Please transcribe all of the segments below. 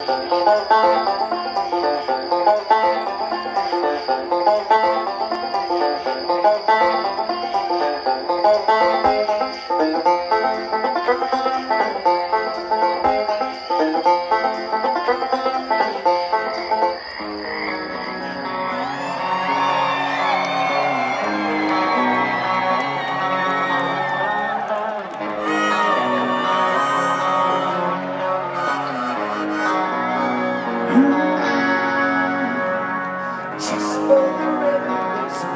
Just for the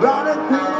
Running through